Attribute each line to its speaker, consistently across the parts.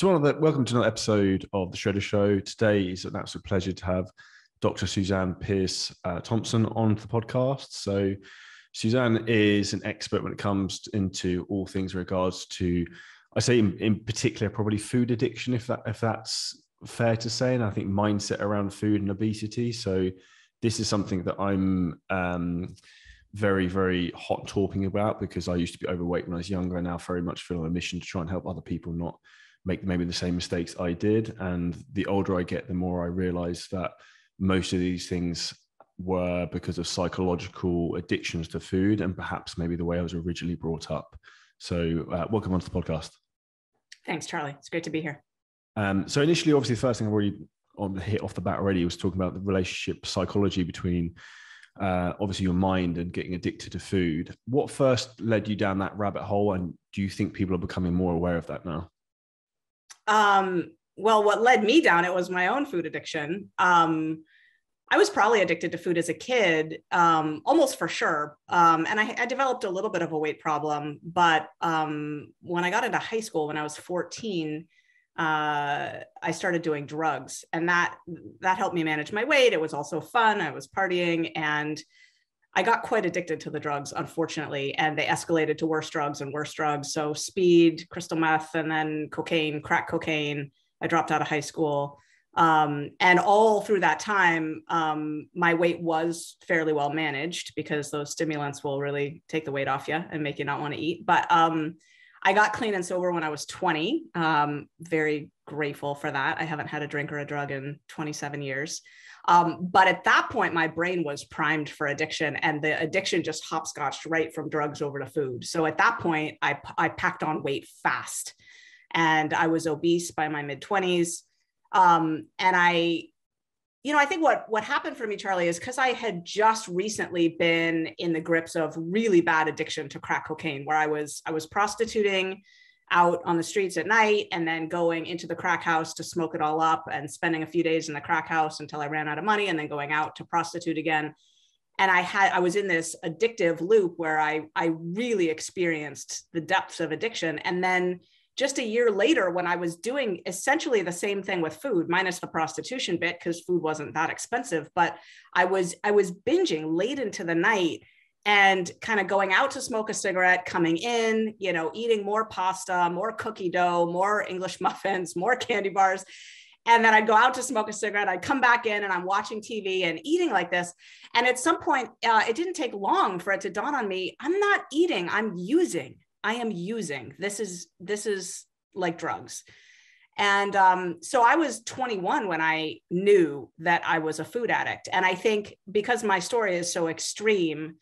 Speaker 1: So, one of the, welcome to another episode of the Shredder Show. Today is an absolute pleasure to have Dr. Suzanne Peirce uh, Thompson on the podcast. So, Suzanne is an expert when it comes into all things regards to, I say in, in particular, probably food addiction, if that if that's fair to say, and I think mindset around food and obesity. So, this is something that I'm um, very, very hot talking about because I used to be overweight when I was younger, and now very much feel on a mission to try and help other people not make maybe the same mistakes I did. And the older I get, the more I realize that most of these things were because of psychological addictions to food and perhaps maybe the way I was originally brought up. So, uh, welcome onto the podcast.
Speaker 2: Thanks, Charlie. It's great to be here.
Speaker 1: Um, so, initially, obviously, the first thing I already on the hit off the bat already was talking about the relationship psychology between uh, obviously your mind and getting addicted to food. What first led you down that rabbit hole, and do you think people are becoming more aware of that now?
Speaker 2: Um, well, what led me down it was my own food addiction. Um, I was probably addicted to food as a kid, um, almost for sure. Um, and I, I, developed a little bit of a weight problem. But um, when I got into high school, when I was 14, uh, I started doing drugs, and that that helped me manage my weight. It was also fun. I was partying, and I got quite addicted to the drugs, unfortunately, and they escalated to worse drugs and worse drugs. So speed, crystal meth, and then cocaine, crack cocaine. I dropped out of high school. Um, and all through that time, um, my weight was fairly well managed because those stimulants will really take the weight off you and make you not want to eat. But um, I got clean and sober when I was 20. Um, very grateful for that. I haven't had a drink or a drug in 27 years. Um, but at that point, my brain was primed for addiction, and the addiction just hopscotched right from drugs over to food. So at that point, I, I packed on weight fast, and I was obese by my mid 20s. Um, and I, you know, I think what what happened for me, Charlie, is because I had just recently been in the grips of really bad addiction to crack cocaine, where I was I was prostituting out on the streets at night and then going into the crack house to smoke it all up and spending a few days in the crack house until I ran out of money and then going out to prostitute again. And I had I was in this addictive loop where I I really experienced the depths of addiction. And then just a year later, when I was doing essentially the same thing with food, minus the prostitution bit, because food wasn't that expensive, but I was I was binging late into the night and kind of going out to smoke a cigarette, coming in, you know, eating more pasta, more cookie dough, more English muffins, more candy bars. And then I'd go out to smoke a cigarette. I'd come back in and I'm watching TV and eating like this. And at some point, uh, it didn't take long for it to dawn on me I'm not eating, I'm using. I am using. This is, this is like drugs. And um, so I was 21 when I knew that I was a food addict. And I think because my story is so extreme,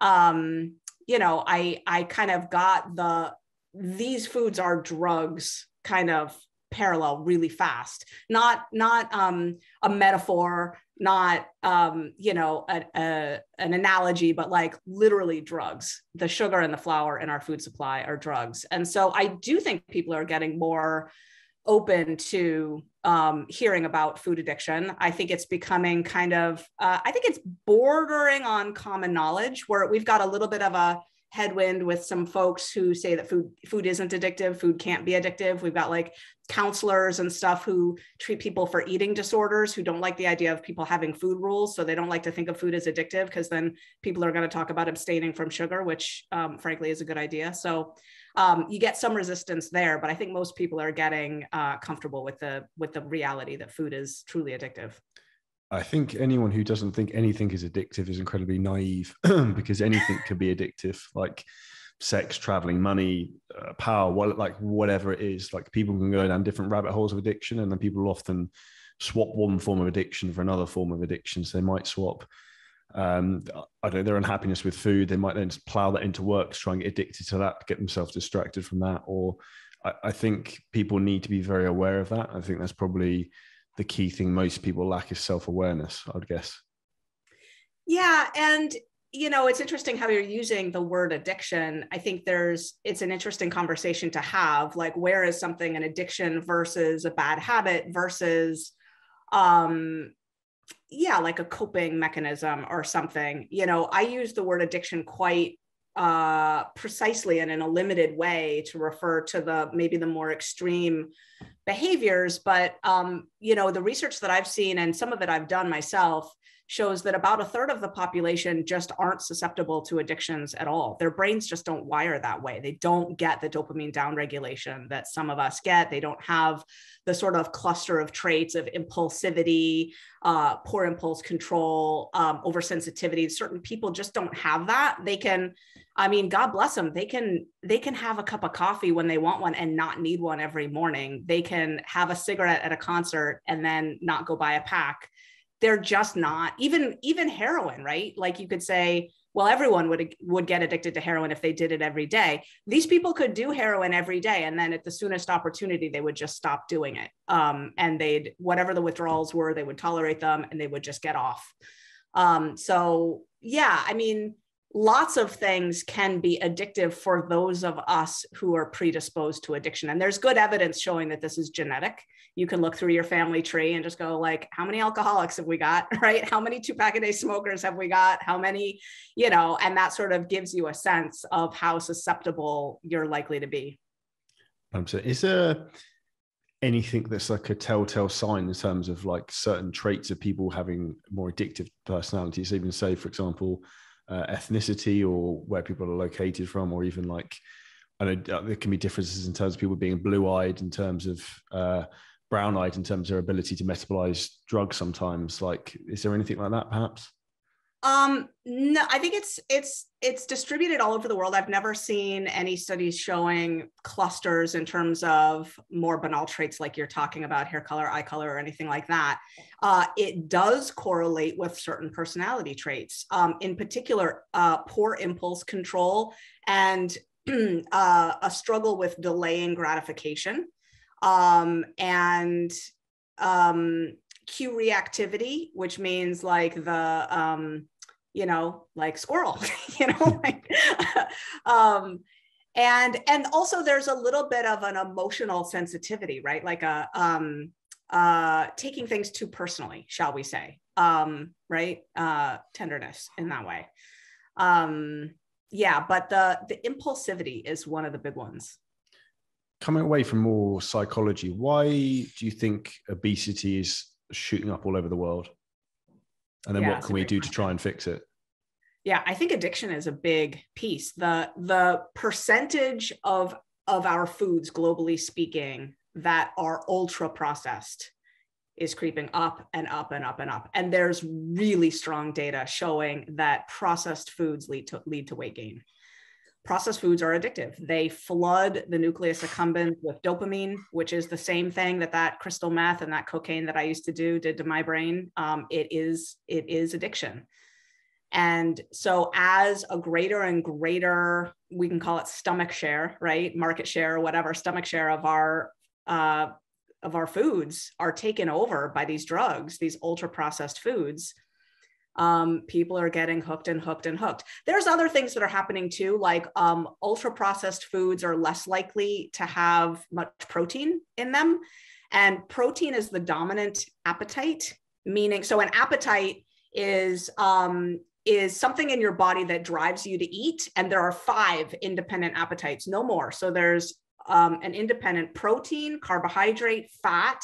Speaker 2: um, you know, I I kind of got the these foods are drugs kind of parallel really fast. Not not um, a metaphor not um, you know a, a, an analogy but like literally drugs. The sugar and the flour in our food supply are drugs. And so i do think people are getting more open to um, hearing about food addiction. I think it's becoming kind of, uh, I think it's bordering on common knowledge where we've got a little bit of a headwind with some folks who say that food food isn't addictive food can't be addictive we've got like counselors and stuff who treat people for eating disorders who don't like the idea of people having food rules so they don't like to think of food as addictive because then people are going to talk about abstaining from sugar which um, frankly is a good idea so um, you get some resistance there, but I think most people are getting uh, comfortable with the with the reality that food is truly addictive.
Speaker 1: I think anyone who doesn't think anything is addictive is incredibly naive because anything can be addictive, like sex, traveling, money, uh, power, what, like whatever it is. Like people can go down different rabbit holes of addiction, and then people often swap one form of addiction for another form of addiction. So they might swap um, I don't know, their unhappiness with food, they might then plow that into work to try and get addicted to that, get themselves distracted from that. Or I, I, think people need to be very aware of that. I think that's probably the key thing most people lack is self awareness, I'd guess.
Speaker 2: Yeah. And, you know, it's interesting how you're using the word addiction. I think there's, it's an interesting conversation to have. Like, where is something an addiction versus a bad habit versus, um, yeah like a coping mechanism or something you know i use the word addiction quite uh, precisely and in a limited way to refer to the maybe the more extreme behaviors but um, you know the research that i've seen and some of it i've done myself shows that about a third of the population just aren't susceptible to addictions at all. Their brains just don't wire that way. They don't get the dopamine downregulation that some of us get. They don't have the sort of cluster of traits of impulsivity, uh, poor impulse control, um, oversensitivity. Certain people just don't have that. They can, I mean, God bless them. They can they can have a cup of coffee when they want one and not need one every morning. They can have a cigarette at a concert and then not go buy a pack they're just not even even heroin right? Like you could say well everyone would would get addicted to heroin if they did it every day. These people could do heroin every day and then at the soonest opportunity they would just stop doing it. Um, and they'd whatever the withdrawals were they would tolerate them and they would just get off. Um, so yeah i mean lots of things can be addictive for those of us who are predisposed to addiction. And there's good evidence showing that this is genetic. You can look through your family tree and just go like how many alcoholics have we got right? How many two pack a day smokers have we got? How many you know and that sort of gives you a sense of how susceptible you're likely to be.
Speaker 1: Um, so is there anything that's like a telltale sign in terms of like certain traits of people having more addictive personalities? Even say for example uh, ethnicity or where people are located from, or even like I know uh, there can be differences in terms of people being blue-eyed, in terms of uh, brown-eyed, in terms of their ability to metabolize drugs. Sometimes, like, is there anything like that, perhaps?
Speaker 2: Um, no, I think it's it's it's distributed all over the world. I've never seen any studies showing clusters in terms of more banal traits like you're talking about, hair color, eye color, or anything like that. Uh, it does correlate with certain personality traits, um, in particular, uh, poor impulse control and uh, a struggle with delaying gratification, um, and um, cue reactivity, which means like the um, you know, like squirrel, you know, like um and and also there's a little bit of an emotional sensitivity, right? Like a um uh taking things too personally, shall we say. Um, right? Uh tenderness in that way. Um yeah, but the the impulsivity is one of the big ones
Speaker 1: coming away from more psychology, why do you think obesity is shooting up all over the world? And then yeah, what can we do to try and fix it?
Speaker 2: Yeah, I think addiction is a big piece. The the percentage of of our foods globally speaking that are ultra processed is creeping up and up and up and up. And there's really strong data showing that processed foods lead to lead to weight gain processed foods are addictive. They flood the nucleus accumbens with dopamine, which is the same thing that that crystal meth and that cocaine that I used to do did to my brain. Um, it is it is addiction. And so, as a greater and greater, we can call it stomach share, right? Market share, or whatever, stomach share of our uh, of our foods are taken over by these drugs, these ultra processed foods um, people are getting hooked and hooked and hooked. There's other things that are happening too, like um, ultra processed foods are less likely to have much protein in them. And protein is the dominant appetite, meaning, so an appetite is um, is something in your body that drives you to eat and there are five independent appetites no more so there's um, an independent protein carbohydrate fat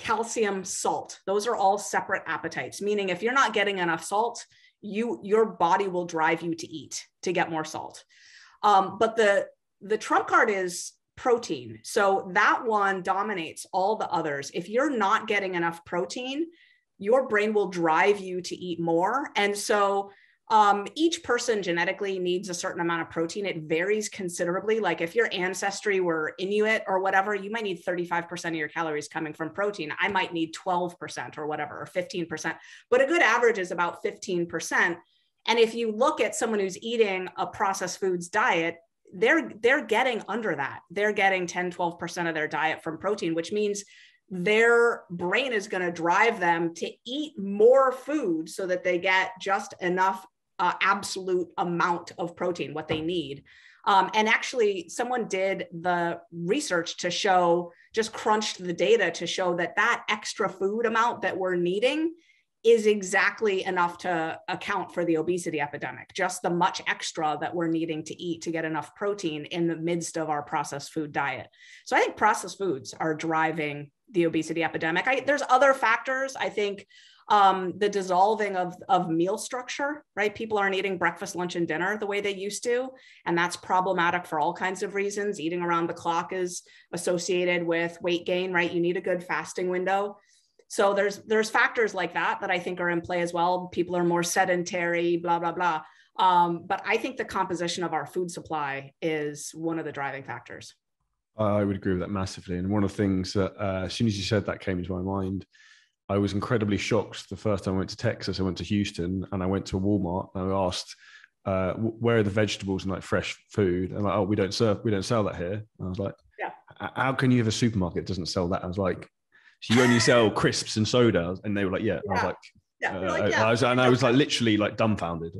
Speaker 2: calcium, salt. Those are all separate appetites, meaning if you're not getting enough salt, you your body will drive you to eat to get more salt. Um, but the the trump card is protein. So that one dominates all the others. If you're not getting enough protein, your brain will drive you to eat more. And so um, each person genetically needs a certain amount of protein. It varies considerably. Like if your ancestry were Inuit or whatever, you might need 35% of your calories coming from protein. I might need 12% or whatever, or 15%. But a good average is about 15%. And if you look at someone who's eating a processed foods diet, they're they're getting under that. They're getting 10, 12% of their diet from protein, which means their brain is going to drive them to eat more food so that they get just enough uh, absolute amount of protein, what they need. Um, and actually, someone did the research to show, just crunched the data to show that that extra food amount that we're needing is exactly enough to account for the obesity epidemic, just the much extra that we're needing to eat to get enough protein in the midst of our processed food diet. So I think processed foods are driving the obesity epidemic. I, there's other factors. I think um, the dissolving of, of meal structure, right? People aren't eating breakfast, lunch, and dinner the way they used to. And that's problematic for all kinds of reasons. Eating around the clock is associated with weight gain, right? You need a good fasting window. So there's there's factors like that that I think are in play as well. People are more sedentary, blah, blah, blah. Um, but I think the composition of our food supply is one of the driving factors.
Speaker 1: I would agree with that massively. And one of the things that, uh, as soon as you said that, came into my mind I was incredibly shocked the first time I went to Texas. I went to Houston and I went to Walmart and I asked, uh, where are the vegetables and like fresh food? And like, oh, we don't serve, we don't sell that here. And I was like, yeah. how can you have a supermarket that doesn't sell that? I was like, so you only sell crisps and soda? And they were like, yeah. yeah. I was like, yeah. Uh, like, yeah. I was, and I was like literally like dumbfounded.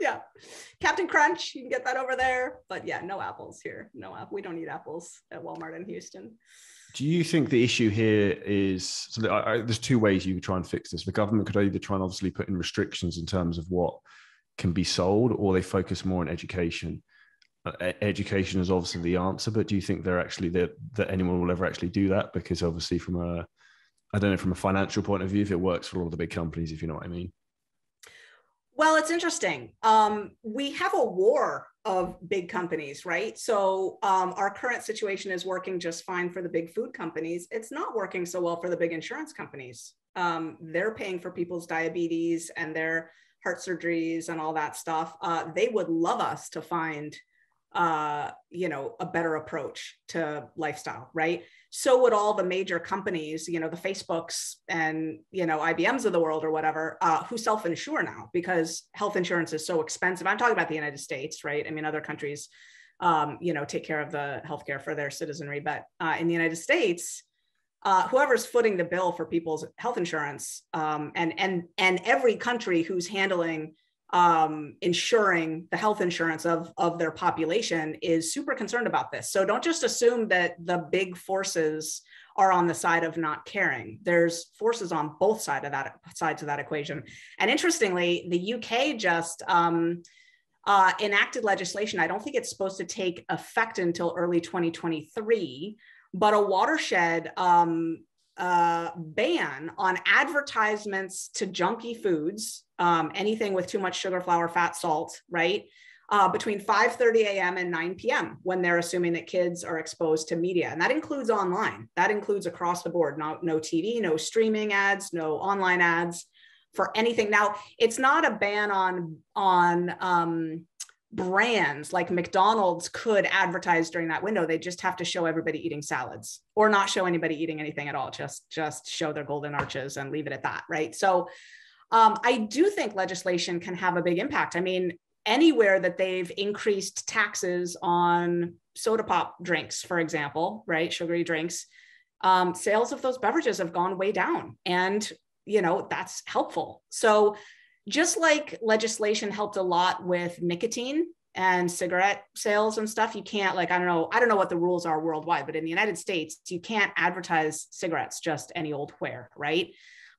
Speaker 2: Yeah. Captain Crunch, you can get that over there. But yeah, no apples here. No apple. We don't eat apples at Walmart in Houston.
Speaker 1: Do you think the issue here is so I, I, there's two ways you could try and fix this? The government could either try and obviously put in restrictions in terms of what can be sold, or they focus more on education. Uh, education is obviously the answer, but do you think they're actually that that anyone will ever actually do that? Because obviously, from a I don't know from a financial point of view, if it works for all of the big companies, if you know what I mean.
Speaker 2: Well, it's interesting. Um, we have a war of big companies, right? So um, our current situation is working just fine for the big food companies. It's not working so well for the big insurance companies. Um, they're paying for people's diabetes and their heart surgeries and all that stuff. Uh, they would love us to find, uh, you know, a better approach to lifestyle, right? So would all the major companies, you know, the Facebooks and, you know, IBMs of the world or whatever, uh, who self insure now because health insurance is so expensive. I'm talking about the United States, right? I mean, other countries, um, you know, take care of the healthcare for their citizenry. But uh, in the United States, uh, whoever's footing the bill for people's health insurance um, and, and, and every country who's handling um, ensuring the health insurance of, of their population is super concerned about this. So don't just assume that the big forces are on the side of not caring. There's forces on both side of that sides of that equation. And interestingly, the UK just um, uh, enacted legislation. I don't think it's supposed to take effect until early 2023, but a watershed um, uh, ban on advertisements to junky foods, um, anything with too much sugar, flour, fat, salt, right? Uh, between 5:30 a.m. and 9 p.m. when they're assuming that kids are exposed to media, and that includes online. That includes across the board. No, no TV, no streaming ads, no online ads for anything. Now, it's not a ban on on um, brands like McDonald's could advertise during that window. They just have to show everybody eating salads or not show anybody eating anything at all. Just just show their golden arches and leave it at that, right? So um, I do think legislation can have a big impact. I mean, anywhere that they've increased taxes on soda pop drinks, for example, right, sugary drinks, um, sales of those beverages have gone way down, and you know that's helpful. So just like legislation helped a lot with nicotine and cigarette sales and stuff you can't like i don't know i don't know what the rules are worldwide but in the united states you can't advertise cigarettes just any old where right?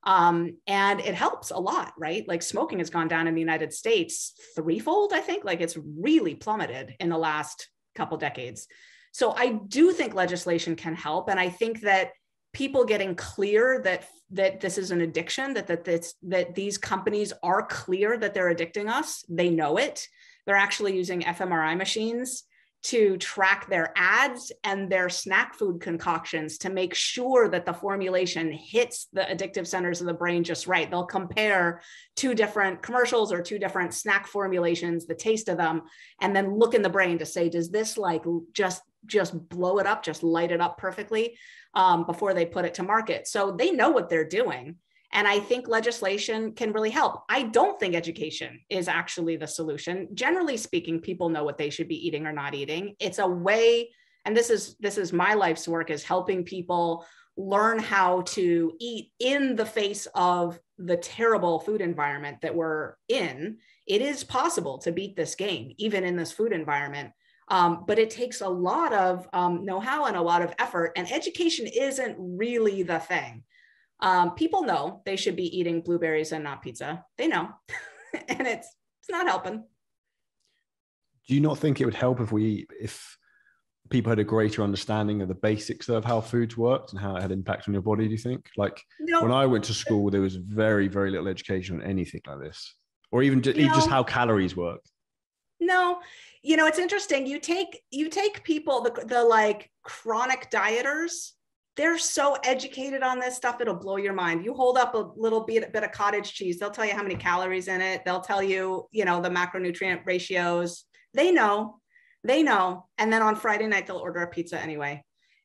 Speaker 2: Um, and it helps a lot right? Like smoking has gone down in the united states threefold i think. Like it's really plummeted in the last couple decades. So i do think legislation can help and i think that people getting clear that that this is an addiction that that this, that these companies are clear that they're addicting us they know it they're actually using fMRI machines to track their ads and their snack food concoctions to make sure that the formulation hits the addictive centers of the brain just right. They'll compare two different commercials or two different snack formulations, the taste of them, and then look in the brain to say, does this like just just blow it up, just light it up perfectly um, before they put it to market? So they know what they're doing. And I think legislation can really help. I don't think education is actually the solution. Generally speaking, people know what they should be eating or not eating. It's a way, and this is this is my life's work is helping people learn how to eat in the face of the terrible food environment that we're in. It is possible to beat this game, even in this food environment. Um, but it takes a lot of um, know how and a lot of effort. And education isn't really the thing Um, people know they should be eating blueberries and not pizza. They know, and it's it's not helping.
Speaker 1: Do you not think it would help if we if people had a greater understanding of the basics of how foods worked and how it had impact on your body? Do you think? Like no. when I went to school, there was very very little education on anything like this, or even just, even just how calories work.
Speaker 2: No, you know it's interesting. You take you take people the the like chronic dieters they're so educated on this stuff it'll blow your mind you hold up a little bit, bit of cottage cheese they'll tell you how many calories in it they'll tell you you know the macronutrient ratios they know they know and then on friday night they'll order a pizza anyway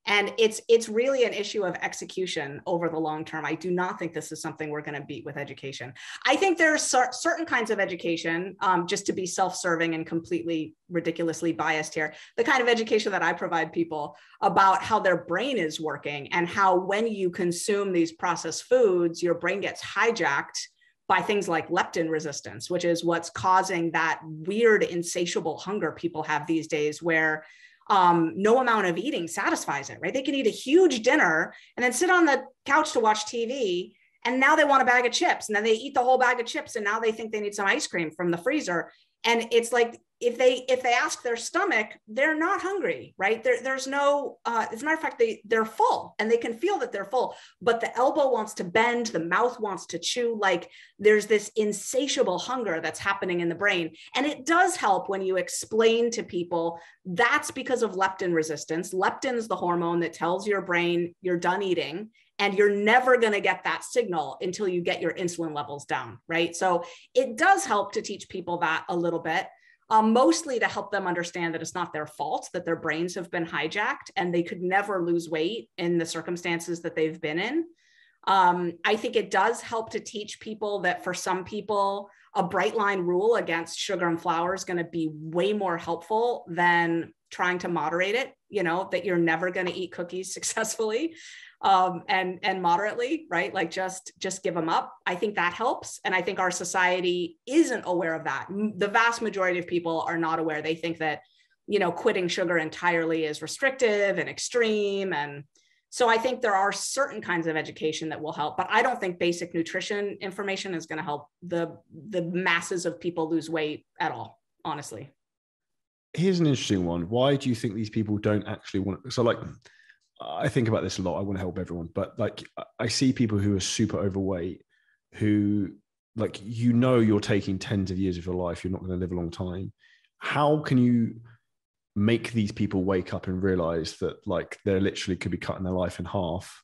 Speaker 2: and it's it's really an issue of execution over the long term. I do not think this is something we're going to beat with education. I think there are cer- certain kinds of education um, just to be self-serving and completely ridiculously biased here the kind of education that i provide people about how their brain is working and how when you consume these processed foods your brain gets hijacked by things like leptin resistance which is what's causing that weird insatiable hunger people have these days where um, no amount of eating satisfies it, right? They can eat a huge dinner and then sit on the couch to watch TV. And now they want a bag of chips. And then they eat the whole bag of chips. And now they think they need some ice cream from the freezer and it's like if they if they ask their stomach they're not hungry right there, there's no uh, as a matter of fact they they're full and they can feel that they're full but the elbow wants to bend the mouth wants to chew like there's this insatiable hunger that's happening in the brain and it does help when you explain to people that's because of leptin resistance leptin is the hormone that tells your brain you're done eating and you're never going to get that signal until you get your insulin levels down, right? So it does help to teach people that a little bit. Um, mostly to help them understand that it's not their fault that their brains have been hijacked and they could never lose weight in the circumstances that they've been in. Um, I think it does help to teach people that for some people, a bright line rule against sugar and flour is going to be way more helpful than trying to moderate it. You know, that you're never going to eat cookies successfully um, and and moderately, right? Like just just give them up. I think that helps, and I think our society isn't aware of that. The vast majority of people are not aware. They think that you know quitting sugar entirely is restrictive and extreme, and so I think there are certain kinds of education that will help, but I don't think basic nutrition information is going to help the the masses of people lose weight at all. Honestly.
Speaker 1: Here's an interesting one. Why do you think these people don't actually want? So like I think about this a lot. I want to help everyone, but like I see people who are super overweight, who like you know you're taking tens of years of your life. You're not going to live a long time. How can you make these people wake up and realize that like they're literally could be cutting their life in half?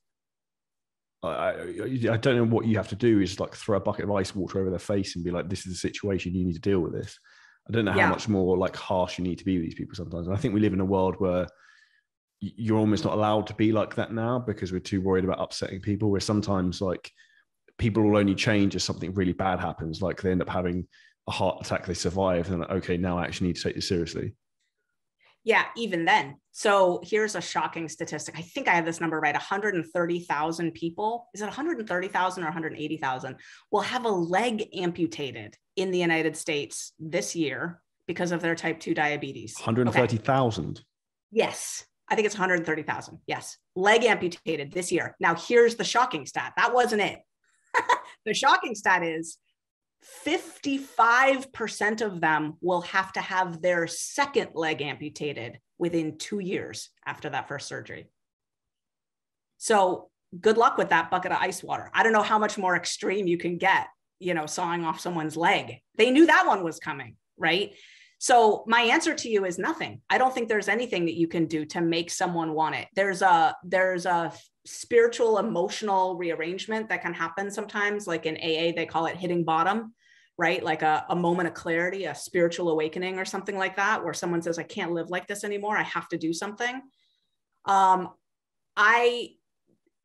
Speaker 1: I, I, I don't know what you have to do is like throw a bucket of ice water over their face and be like, "This is the situation. You need to deal with this." I don't know yeah. how much more like harsh you need to be with these people sometimes. And I think we live in a world where you're almost not allowed to be like that now because we're too worried about upsetting people. Where sometimes like people will only change if something really bad happens, like they end up having a heart attack, they survive, and like, okay, now I actually need to take this seriously.
Speaker 2: Yeah, even then. So here's a shocking statistic. I think I have this number right. 130,000 people, is it 130,000 or 180,000, will have a leg amputated in the United States this year because of their type 2 diabetes.
Speaker 1: 130,000. Okay.
Speaker 2: Yes. I think it's 130,000. Yes. Leg amputated this year. Now, here's the shocking stat. That wasn't it. the shocking stat is 55% of them will have to have their second leg amputated within two years after that first surgery. So, good luck with that bucket of ice water. I don't know how much more extreme you can get, you know, sawing off someone's leg. They knew that one was coming, right? So my answer to you is nothing. I don't think there's anything that you can do to make someone want it. There's a there's a spiritual emotional rearrangement that can happen sometimes like in AA they call it hitting bottom, right? Like a, a moment of clarity, a spiritual awakening or something like that where someone says I can't live like this anymore. I have to do something. Um I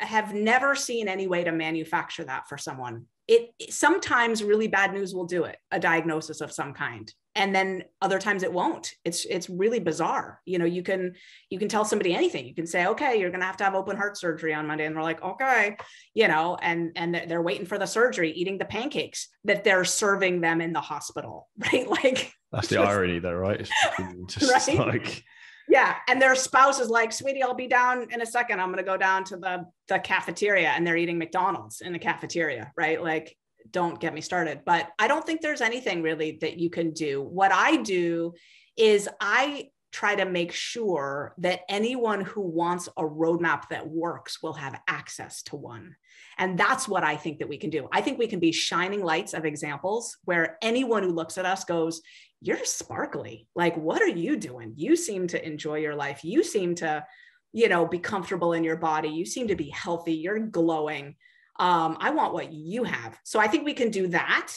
Speaker 2: have never seen any way to manufacture that for someone. It sometimes really bad news will do it, a diagnosis of some kind and then other times it won't it's it's really bizarre you know you can you can tell somebody anything you can say okay you're going to have to have open heart surgery on monday and they're like okay you know and and they're waiting for the surgery eating the pancakes that they're serving them in the hospital right like
Speaker 1: that's the irony though right it's just right? like
Speaker 2: Yeah, and their spouse is like, "Sweetie, I'll be down in a second. I'm going to go down to the the cafeteria," and they're eating McDonald's in the cafeteria, right? Like, don't get me started. But I don't think there's anything really that you can do. What I do is I try to make sure that anyone who wants a roadmap that works will have access to one. And that's what I think that we can do. I think we can be shining lights of examples where anyone who looks at us goes, You're sparkly. Like, what are you doing? You seem to enjoy your life. You seem to, you know, be comfortable in your body. You seem to be healthy. You're glowing. Um, I want what you have. So I think we can do that.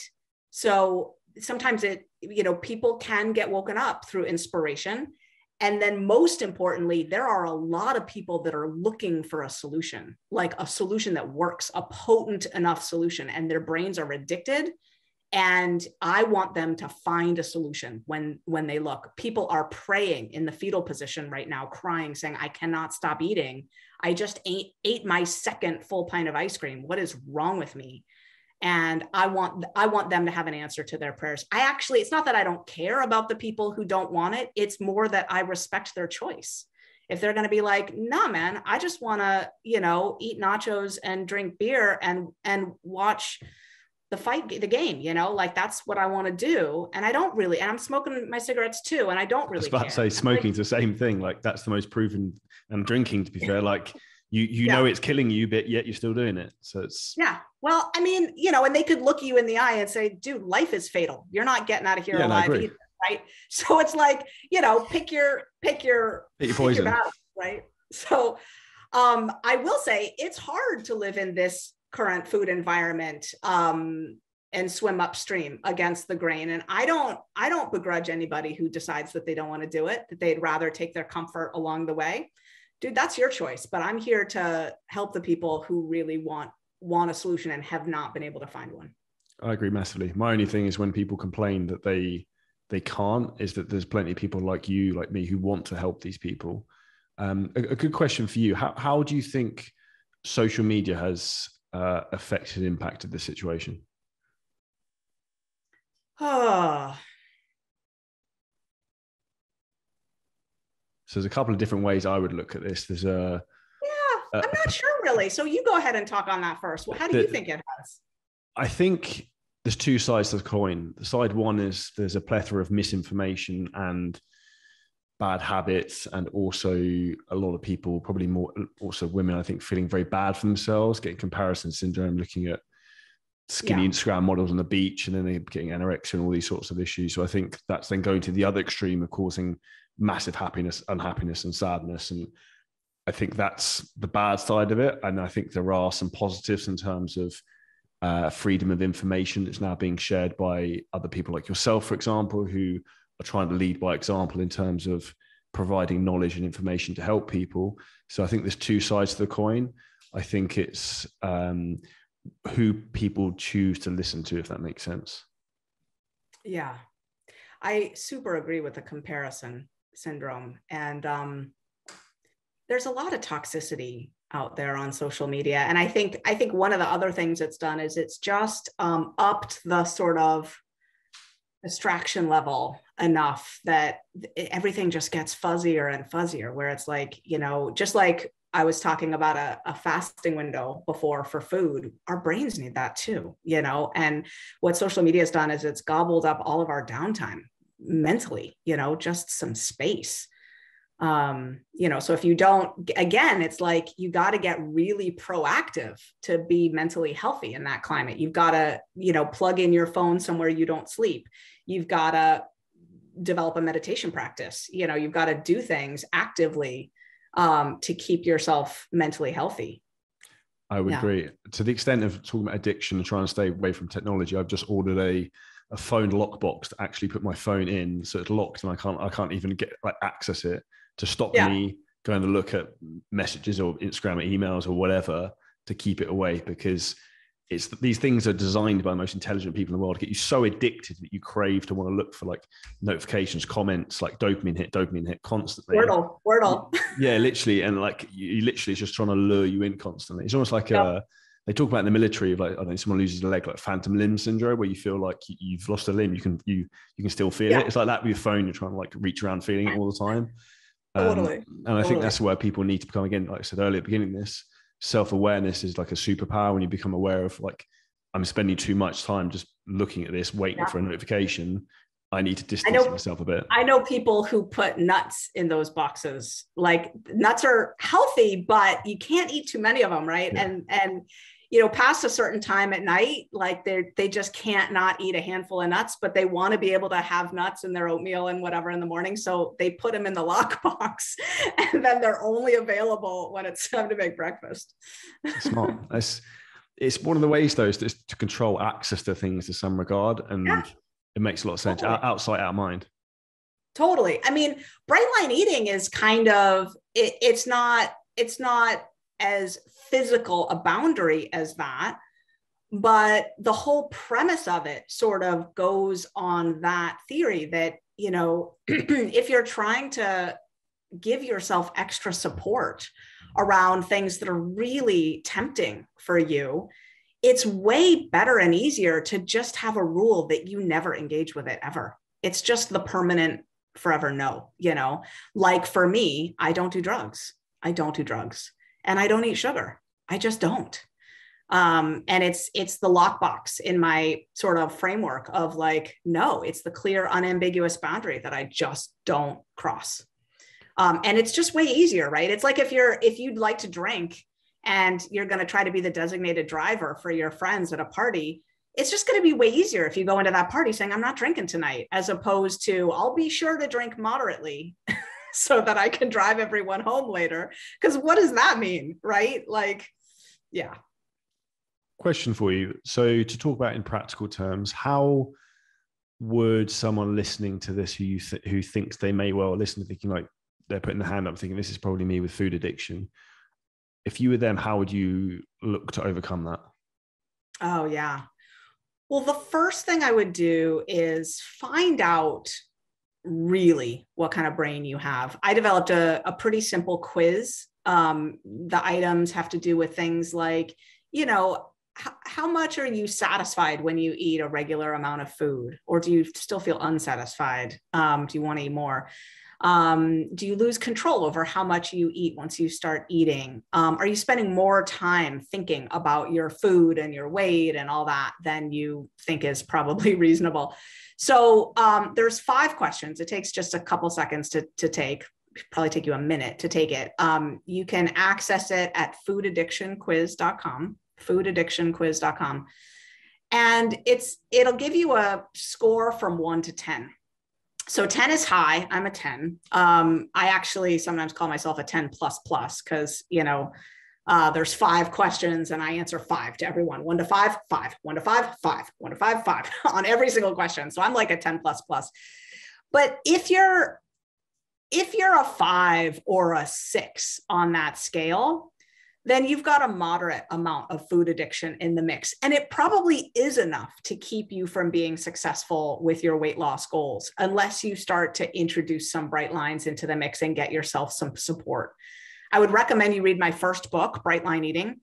Speaker 2: So sometimes it, you know, people can get woken up through inspiration and then, most importantly, there are a lot of people that are looking for a solution, like a solution that works, a potent enough solution, and their brains are addicted. And I want them to find a solution when when they look. People are praying in the fetal position right now, crying, saying, "I cannot stop eating. I just ate ate my second full pint of ice cream. What is wrong with me?" and i want i want them to have an answer to their prayers i actually it's not that i don't care about the people who don't want it it's more that i respect their choice if they're going to be like nah man i just want to you know eat nachos and drink beer and and watch the fight the game you know like that's what i want to do and i don't really and i'm smoking my cigarettes too and i don't really I was
Speaker 1: about care. to say smoking's like, the same thing like that's the most proven and drinking to be fair like you you yeah. know it's killing you but yet you're still doing it. So it's
Speaker 2: yeah. Well i mean you know and they could look you in the eye and say dude life is fatal. You're not getting out of here yeah, alive no, either, right? So it's like you know pick your pick your
Speaker 1: pick your poison pick your
Speaker 2: right? So um i will say it's hard to live in this current food environment um and swim upstream against the grain. And i don't i don't begrudge anybody who decides that they don't want to do it that they'd rather take their comfort along the way dude, that's your choice. But I'm here to help the people who really want want a solution and have not been able to find one.
Speaker 1: I agree massively. My only thing is when people complain that they they can't, is that there's plenty of people like you, like me, who want to help these people. Um, a, a, good question for you: How how do you think social media has uh, affected, impacted the situation?
Speaker 2: Oh,
Speaker 1: So there's a couple of different ways I would look at this. There's a
Speaker 2: yeah, I'm not sure really. So you go ahead and talk on that first. Well, how do the, you think it has?
Speaker 1: I think there's two sides to the coin. The side one is there's a plethora of misinformation and bad habits, and also a lot of people, probably more also women, I think, feeling very bad for themselves, getting comparison syndrome, looking at skinny yeah. Instagram models on the beach, and then they're getting anorexia and all these sorts of issues. So I think that's then going to the other extreme of causing massive happiness, unhappiness, and sadness. And I think that's the bad side of it. And I think there are some positives in terms of uh, freedom of information that's now being shared by other people like yourself, for example, who are trying to lead by example in terms of providing knowledge and information to help people. So I think there's two sides to the coin. I think it's um, who people choose to listen to, if that makes sense.
Speaker 2: Yeah, I super agree with the comparison syndrome. And um, there's a lot of toxicity out there on social media. And I think I think one of the other things it's done is it's just um, upped the sort of distraction level enough that everything just gets fuzzier and fuzzier where it's like you know just like i was talking about a, a, fasting window before for food our brains need that too you know and what social media has done is it's gobbled up all of our downtime mentally you know just some space. Um you know so if you don't again it's like you got to get really proactive to be mentally healthy in that climate. You've got to you know plug in your phone somewhere you don't sleep. You've got to develop a meditation practice. You know you've got to do things actively um, to keep yourself mentally healthy.
Speaker 1: I would yeah. agree. To the extent of talking about addiction and trying to stay away from technology i've just ordered a a phone lockbox to actually put my phone in so it's locked and I can't I can't even get like access it to stop yeah. me going to look at messages or Instagram or emails or whatever to keep it away because it's these things are designed by the most intelligent people in the world to get you so addicted that you crave to want to look for like notifications, comments, like dopamine hit, dopamine hit constantly.
Speaker 2: Wordle, Wordle.
Speaker 1: Yeah, literally, and like you, literally, it's just trying to lure you in constantly. It's almost like yep. a they talk about in the military of like I don't know someone loses a leg like phantom limb syndrome where you feel like you've lost a limb you can you you can still feel yeah. it it's like that with your phone you're trying to like reach around feeling it all the time Um,
Speaker 2: Totally.
Speaker 1: and I think that's where people need to become again, like I said earlier, at the beginning of this, self-awareness is like a superpower when you become aware of like, I'm spending too much time just looking at this, waiting
Speaker 2: Yeah.
Speaker 1: for a notification. I need to distance
Speaker 2: know-
Speaker 1: myself a bit.
Speaker 2: I know people who put nuts in those boxes. Like nuts are healthy, but you can't eat too many of them, right?
Speaker 1: Yeah.
Speaker 2: And and you know, past a certain time at night, like they they just can't not eat a handful of nuts, but they want to be able to have nuts in their oatmeal and whatever in the morning. So they put them in the lockbox, and then they're only available when it's time to make breakfast.
Speaker 1: Smart. It's, it's one of the ways though is to, control access to things to some regard. And
Speaker 2: Yeah.
Speaker 1: it makes a lot of sense.
Speaker 2: Totally.
Speaker 1: Out, outside, out of mind.
Speaker 2: totally i mean bright line eating is kind of it, it's not it's not as physical a boundary as that but the whole premise of it sort of goes on that theory that you know if you're trying to give yourself extra support around things that are really tempting for you it's way better and easier to just have a rule that you never engage with it ever. It's just the permanent forever no you know? Like for me i don't do drugs. I don't do drugs and i don't eat sugar. I just don't. Um, and it's it's the lockbox in my sort of framework of like no it's the clear unambiguous boundary that i just don't cross. Um, and it's just way easier right? It's like if you're if you'd like to drink and you're going to try to be the designated driver for your friends at a party it's just going to be way easier if you go into that party saying i'm not drinking tonight as opposed to i'll be sure to drink moderately so that i can drive everyone home later because what does that mean right like yeah
Speaker 1: Question for you. So, to talk about in practical terms, how would someone listening to this who you th- who thinks they may well listen to thinking like they're putting the hand up thinking this is probably me with food addiction if you were them how would you look to overcome that
Speaker 2: Oh, yeah. Well, the first thing I would do is find out really what kind of brain you have. I developed a, a pretty simple quiz. Um, the items have to do with things like, you know, h- how much are you satisfied when you eat a regular amount of food? Or do you still feel unsatisfied? Um, do you want to eat more? Um, do you lose control over how much you eat once you start eating? Um, are you spending more time thinking about your food and your weight and all that than you think is probably reasonable? So um, there's five questions. It takes just a couple seconds to, to take. Probably take you a minute to take it. Um, you can access it at foodaddictionquiz.com. Foodaddictionquiz.com, and it's it'll give you a score from one to ten so 10 is high. I'm a 10 um, i actually sometimes call myself a 10 plus plus because you know uh, there's five questions and i answer five to everyone. One to five five. One to five five. One to five five on every single question. So i'm like a 10 plus plus. But if you're if you're a five or a six on that scale then you've got a moderate amount of food addiction in the mix. And it probably is enough to keep you from being successful with your weight loss goals, unless you start to introduce some bright lines into the mix and get yourself some support. I would recommend you read my first book, Bright Line Eating.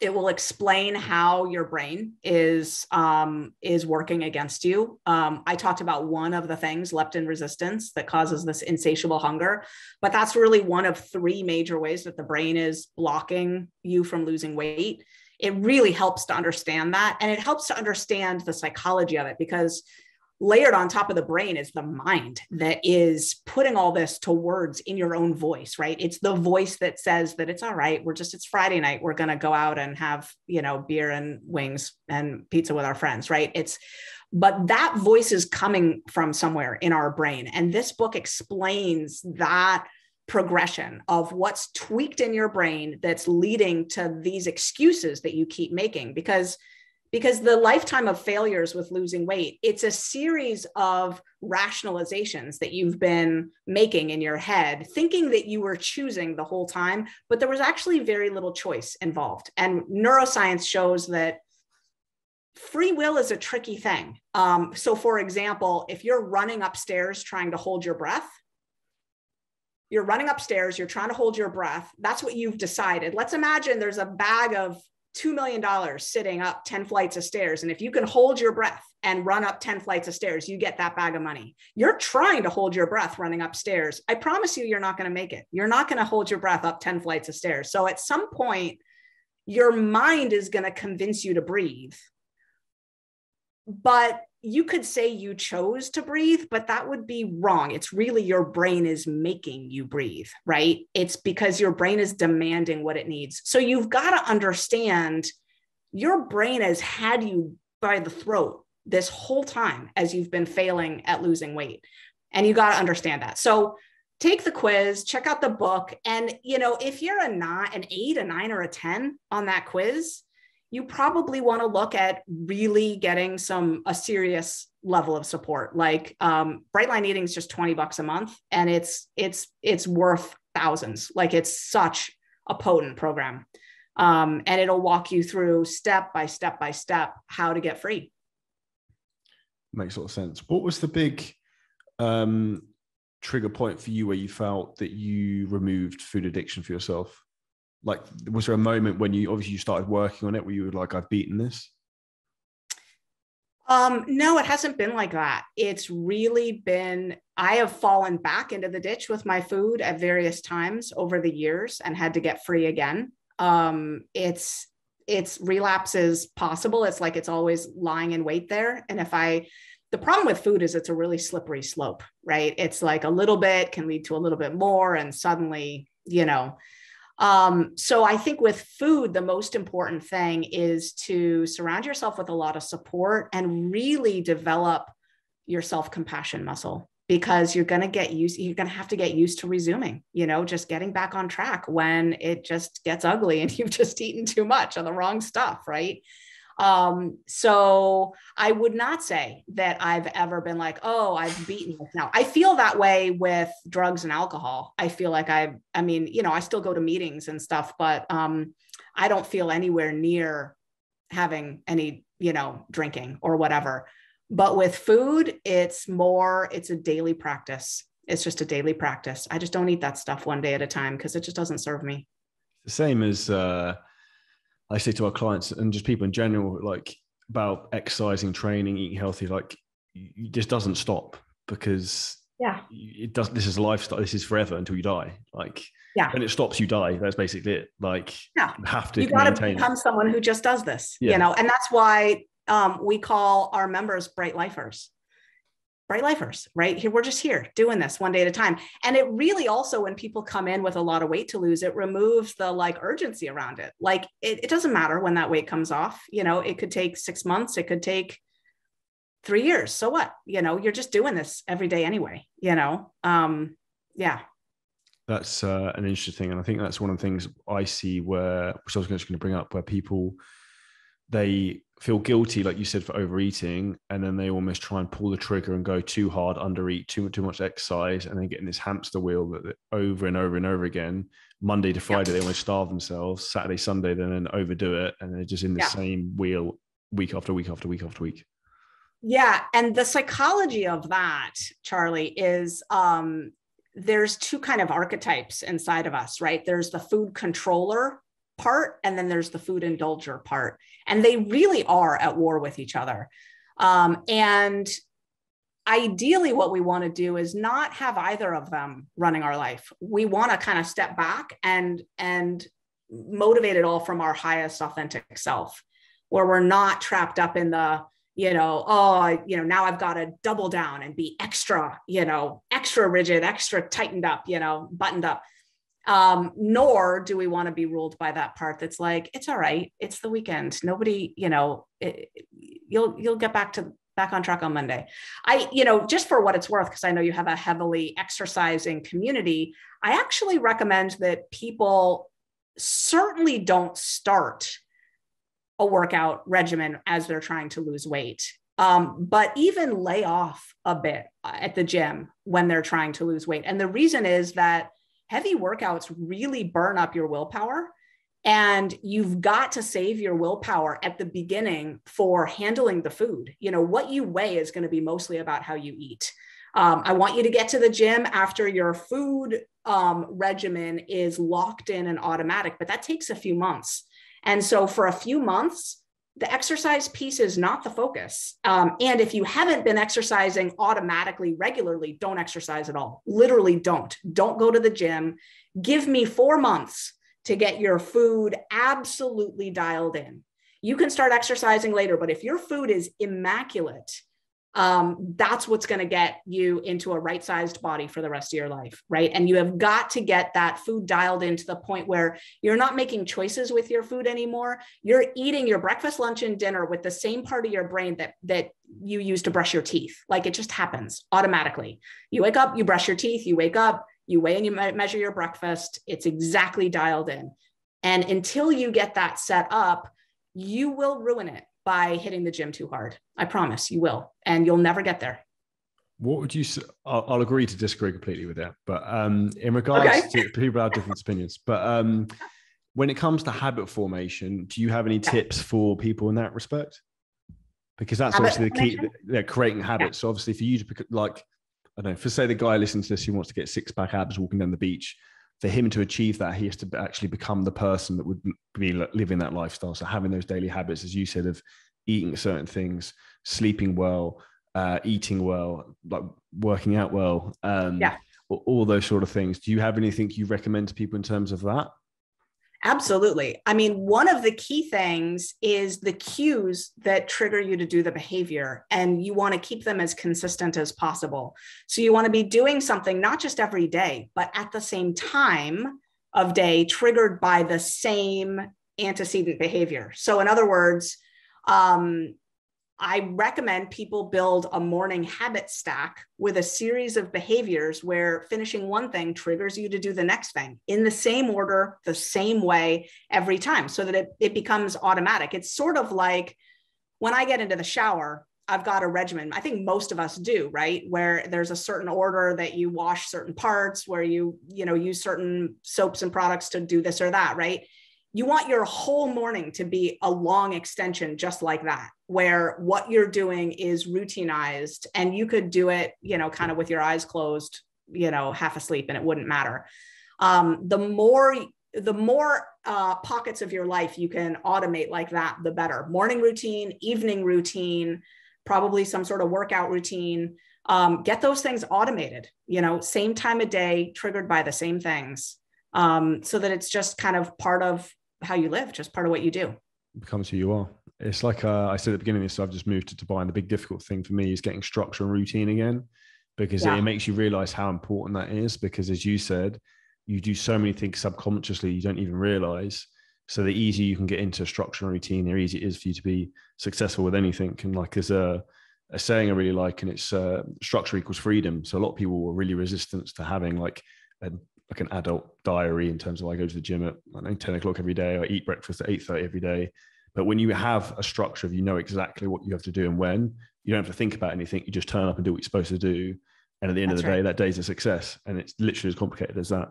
Speaker 2: It will explain how your brain is um, is working against you. Um, I talked about one of the things, leptin resistance, that causes this insatiable hunger, but that's really one of three major ways that the brain is blocking you from losing weight. It really helps to understand that, and it helps to understand the psychology of it because layered on top of the brain is the mind that is putting all this to words in your own voice right? It's the voice that says that it's all right. We're just it's friday night. We're going to go out and have you know beer and wings and pizza with our friends right? It's but that voice is coming from somewhere in our brain. And this book explains that progression of what's tweaked in your brain that's leading to these excuses that you keep making because because the lifetime of failures with losing weight it's a series of rationalizations that you've been making in your head thinking that you were choosing the whole time but there was actually very little choice involved. And neuroscience shows that free will is a tricky thing. Um, so for example if you're running upstairs trying to hold your breath you're running upstairs you're trying to hold your breath that's what you've decided. Let's imagine there's a bag of $2 million sitting up 10 flights of stairs. And if you can hold your breath and run up 10 flights of stairs, you get that bag of money. You're trying to hold your breath running upstairs. I promise you, you're not going to make it. You're not going to hold your breath up 10 flights of stairs. So at some point, your mind is going to convince you to breathe. But you could say you chose to breathe, but that would be wrong. It's really your brain is making you breathe, right? It's because your brain is demanding what it needs. So you've got to understand your brain has had you by the throat this whole time as you've been failing at losing weight. And you got to understand that. So take the quiz, check out the book. And, you know, if you're a not an eight, a nine, or a 10 on that quiz, you probably want to look at really getting some a serious level of support. Like um, brightline eating is just 20 bucks a month and it's it's it's worth thousands. Like it's such a potent program. Um, and it'll walk you through step by step by step how to get free.
Speaker 1: Makes a lot of sense. What was the big um, trigger point for you where you felt that you removed food addiction for yourself like was there a moment when you obviously you started working on it where you were like i've beaten this
Speaker 2: um, no, it hasn't been like that. It's really been, I have fallen back into the ditch with my food at various times over the years and had to get free again. Um, it's, it's relapses possible. It's like it's always lying in wait there. And if I, the problem with food is it's a really slippery slope, right? It's like a little bit can lead to a little bit more. And suddenly, you know, um, so I think with food, the most important thing is to surround yourself with a lot of support and really develop your self compassion muscle because you're going to get used you're going to have to get used to resuming you know just getting back on track when it just gets ugly and you've just eaten too much of the wrong stuff right um, so I would not say that I've ever been like, oh, I've beaten this now. I feel that way with drugs and alcohol. I feel like I, I mean, you know, I still go to meetings and stuff, but um, I don't feel anywhere near having any, you know, drinking or whatever. But with food, it's more, it's a daily practice. It's just a daily practice. I just don't eat that stuff one day at a time because it just doesn't serve me.
Speaker 1: The same as uh I say to our clients and just people in general, like about exercising, training, eating healthy, like it just doesn't stop because
Speaker 2: yeah,
Speaker 1: it does. This is a lifestyle. This is forever until you die. Like
Speaker 2: yeah,
Speaker 1: when it stops, you die. That's basically it. Like
Speaker 2: yeah,
Speaker 1: you have to.
Speaker 2: You got to become someone who just does this. Yeah. You know, and that's why um, we call our members bright lifers bright lifers, right? Here, we're just here doing this one day at a time. And it really also, when people come in with a lot of weight to lose, it removes the like urgency around it. Like it, it doesn't matter when that weight comes off. You know, it could take six months, it could take three years. So what? You know, you're just doing this every day anyway, you know? Um, yeah.
Speaker 1: That's uh, an interesting thing. And I think that's one of the things I see where, which I was just going to bring up, where people, they feel guilty, like you said, for overeating, and then they almost try and pull the trigger and go too hard, undereat, too too much exercise, and then get in this hamster wheel that over and over and over again. Monday to Friday, they almost starve themselves. Saturday, Sunday, then then overdo it, and they're just in the yeah. same wheel week after week after week after week.
Speaker 2: Yeah, and the psychology of that, Charlie, is um, there's two kind of archetypes inside of us, right? There's the food controller part and then there's the food indulger part. And they really are at war with each other. Um, and ideally what we want to do is not have either of them running our life. We want to kind of step back and and motivate it all from our highest authentic self where we're not trapped up in the you know oh you know now i've got to double down and be extra you know extra rigid extra tightened up you know buttoned up um, nor do we want to be ruled by that part that's like it's all right it's the weekend nobody you know it, you'll you'll get back to back on track on monday. I you know just for what it's worth because i know you have a heavily exercising community i actually recommend that people certainly don't start a workout regimen as they're trying to lose weight. Um, but even lay off a bit at the gym when they're trying to lose weight. And the reason is that heavy workouts really burn up your willpower. And you've got to save your willpower at the beginning for handling the food. You know, what you weigh is going to be mostly about how you eat. Um, I want you to get to the gym after your food um, regimen is locked in and automatic, but that takes a few months. And so for a few months, the exercise piece is not the focus. Um, and if you haven't been exercising automatically regularly, don't exercise at all. Literally, don't. Don't go to the gym. Give me four months to get your food absolutely dialed in. You can start exercising later, but if your food is immaculate, um, that's what's going to get you into a right sized body for the rest of your life, right? And you have got to get that food dialed in to the point where you're not making choices with your food anymore. You're eating your breakfast, lunch, and dinner with the same part of your brain that that you use to brush your teeth. Like it just happens automatically. You wake up, you brush your teeth, you wake up, you weigh and you measure your breakfast. It's exactly dialed in. And until you get that set up, you will ruin it by hitting the gym too hard. I promise you will, and you'll never get there.
Speaker 1: What would you? I'll, I'll agree to disagree completely with that. But um, in regards okay. to people have different opinions, but um, when it comes to habit formation, do you have any tips for people in that respect? Because that's habit obviously the key. They're creating habits. Yeah. So obviously, for you to pick, like, I don't know, for say the guy listens to this who wants to get six pack abs walking down the beach, for him to achieve that, he has to actually become the person that would be living that lifestyle. So having those daily habits, as you said, of eating certain things, sleeping well, uh, eating well, like working out well, um, yeah. all those sort of things. Do you have anything you recommend to people in terms of that?
Speaker 2: Absolutely. I mean, one of the key things is the cues that trigger you to do the behavior, and you want to keep them as consistent as possible. So, you want to be doing something not just every day, but at the same time of day, triggered by the same antecedent behavior. So, in other words, um, I recommend people build a morning habit stack with a series of behaviors where finishing one thing triggers you to do the next thing in the same order, the same way every time so that it, it becomes automatic. It's sort of like when I get into the shower, I've got a regimen. I think most of us do, right? Where there's a certain order that you wash certain parts, where you, you know, use certain soaps and products to do this or that, right? You want your whole morning to be a long extension just like that where what you're doing is routinized and you could do it you know kind of with your eyes closed you know half asleep and it wouldn't matter. Um, the more the more uh, pockets of your life you can automate like that the better. Morning routine evening routine probably some sort of workout routine. Um, get those things automated you know same time of day triggered by the same things. Um, so that it's just kind of part of how you live, just part of what you do.
Speaker 1: It becomes who you are. It's like uh, I said at the beginning of this, I've just moved to Dubai, and the big difficult thing for me is getting structure and routine again, because yeah. it makes you realize how important that is. Because as you said, you do so many things subconsciously you don't even realize. So the easier you can get into structure and routine, the easier it is for you to be successful with anything. And like there's a, a saying I really like, and it's uh, structure equals freedom. So a lot of people were really resistant to having like a like an adult diary in terms of I go to the gym at I know, 10 o'clock every day, I eat breakfast at 8:30 every day. But when you have a structure of you know exactly what you have to do and when, you don't have to think about anything. You just turn up and do what you're supposed to do. And at the end That's of the right. day, that day's a success. And it's literally as complicated as that.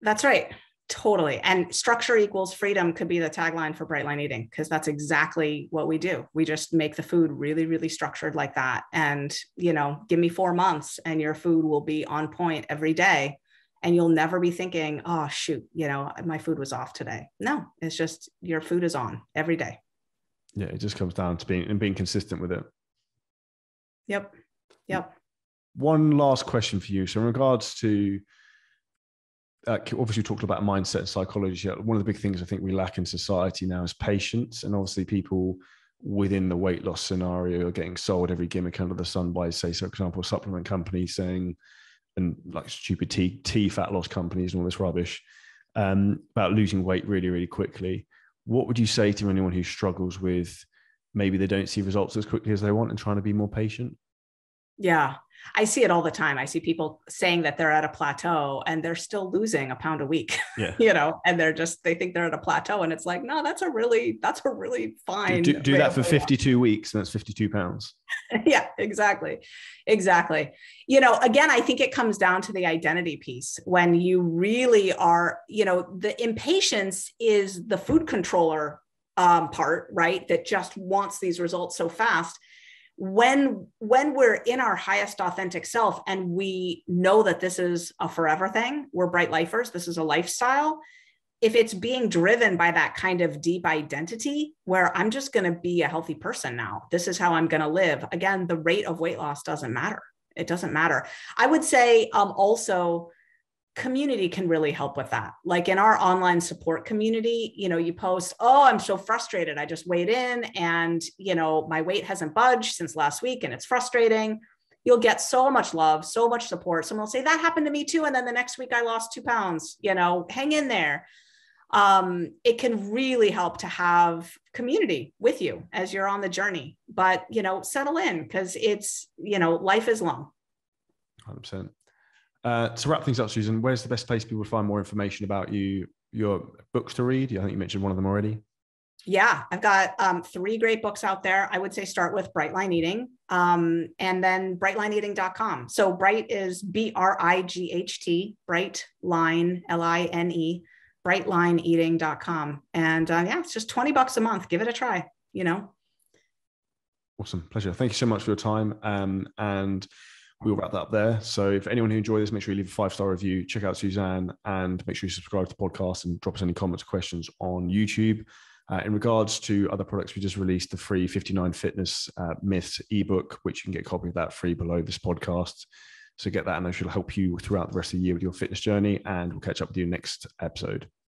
Speaker 2: That's right. Totally. And structure equals freedom could be the tagline for Brightline Eating because that's exactly what we do. We just make the food really, really structured like that. And, you know, give me four months and your food will be on point every day and you'll never be thinking, oh, shoot, you know, my food was off today. No, it's just your food is on every day.
Speaker 1: Yeah, it just comes down to being and being consistent with it.
Speaker 2: Yep. Yep.
Speaker 1: One last question for you. So, in regards to uh, obviously, we talked about mindset and psychology. One of the big things I think we lack in society now is patience. And obviously, people within the weight loss scenario are getting sold every gimmick under the sun by, say, for example, a supplement company saying, and like stupid tea, tea fat loss companies and all this rubbish um, about losing weight really, really quickly. What would you say to anyone who struggles with maybe they don't see results as quickly as they want and trying to be more patient?
Speaker 2: Yeah. I see it all the time. I see people saying that they're at a plateau and they're still losing a pound a week. Yeah. you know, and they're just they think they're at a plateau and it's like, no, that's a really that's a really fine.
Speaker 1: Do, do that for 52 weeks and that's 52 pounds.
Speaker 2: yeah, exactly. Exactly. You know, again, I think it comes down to the identity piece when you really are, you know, the impatience is the food controller um, part, right? That just wants these results so fast when when we're in our highest authentic self and we know that this is a forever thing we're bright lifers this is a lifestyle if it's being driven by that kind of deep identity where I'm just going to be a healthy person now, this is how I'm going to live. Again, the rate of weight loss doesn't matter. It doesn't matter. I would say um, also community can really help with that. Like in our online support community, you know, you post, "Oh, I'm so frustrated. I just weighed in and, you know, my weight hasn't budged since last week and it's frustrating." You'll get so much love, so much support. Someone will say, "That happened to me too." And then the next week I lost 2 pounds, you know, hang in there um, it can really help to have community with you as you're on the journey. But you know, settle in because it's you know life is long.
Speaker 1: Hundred percent. Uh, to wrap things up, Susan, where's the best place people find more information about you? Your books to read? I think you mentioned one of them already.
Speaker 2: Yeah, I've got um, three great books out there. I would say start with Bright Line Eating um, and then brightlineeating.com. So Bright is B R I G H T, Bright Line, L I N E brightlineeating.com. And uh, yeah, it's just 20 bucks a month. Give it a try, you know?
Speaker 1: Awesome. Pleasure. Thank you so much for your time. Um, and we'll wrap that up there. So if anyone who enjoyed this, make sure you leave a five star review, check out Suzanne, and make sure you subscribe to the podcast and drop us any comments or questions on YouTube. Uh, in regards to other products, we just released the free 59 Fitness uh, Myths ebook, which you can get a copy of that free below this podcast. So get that, and that should help you throughout the rest of the year with your fitness journey. And we'll catch up with you next episode.